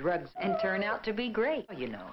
drugs and turn out to be great. You know